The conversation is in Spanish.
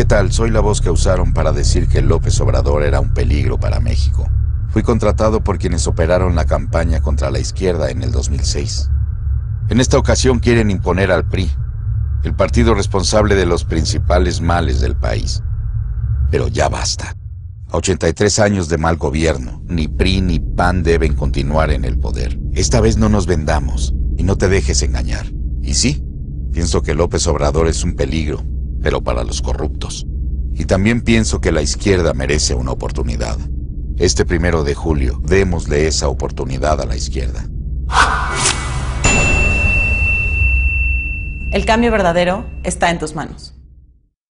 ¿Qué tal? Soy la voz que usaron para decir que López Obrador era un peligro para México. Fui contratado por quienes operaron la campaña contra la izquierda en el 2006. En esta ocasión quieren imponer al PRI, el partido responsable de los principales males del país. Pero ya basta. A 83 años de mal gobierno, ni PRI ni PAN deben continuar en el poder. Esta vez no nos vendamos y no te dejes engañar. Y sí, pienso que López Obrador es un peligro, pero para los corruptos. Y también pienso que la izquierda merece una oportunidad. Este primero de julio, démosle esa oportunidad a la izquierda. El cambio verdadero está en tus manos.